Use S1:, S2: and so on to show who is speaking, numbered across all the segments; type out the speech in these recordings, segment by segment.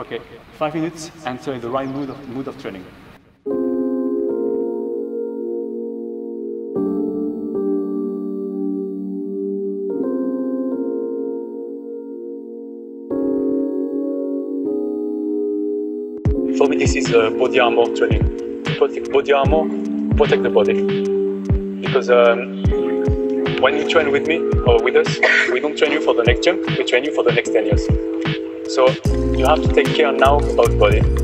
S1: Okay, five minutes until the right mood of, mood of training. For me, this is uh, body armor training. Protect body armor, protect the body. Because um, when you train with me or with us, we don't train you for the next jump, we train you for the next 10 years. So you have to take care now about body.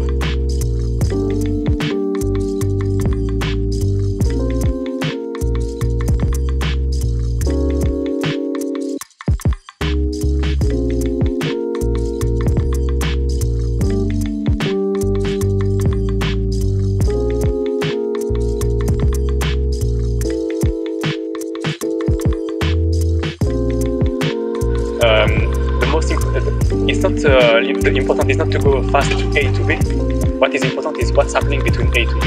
S1: Most imp- it's not uh, the important is not to go fast A to B. What is important is what's happening between A to B.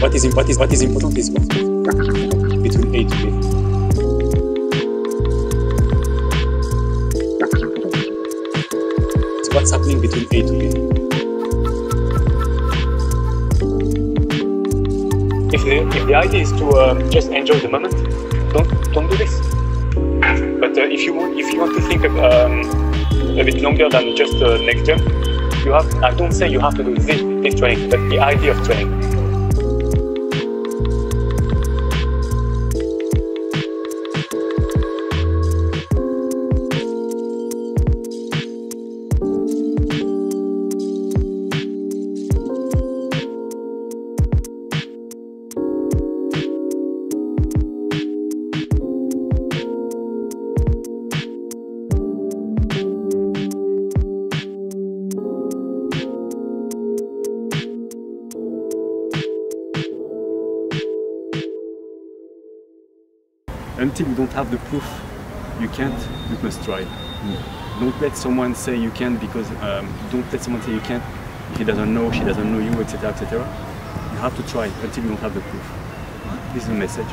S1: What is what is what is important is what between A to B. What's happening between A to B. if the, if the idea is to um, just enjoy the moment, don't don't do this. But uh, if you want if you want to think of, um, a bit longer than just the next jump, you have I don't say you have to do this, this training, but the idea of training. Until you don't have the proof you can't, you must try. Don't let someone say you can't because um, don't let someone say you can't if he doesn't know, she doesn't know you, etc. etc. You have to try until you don't have the proof. This is the message.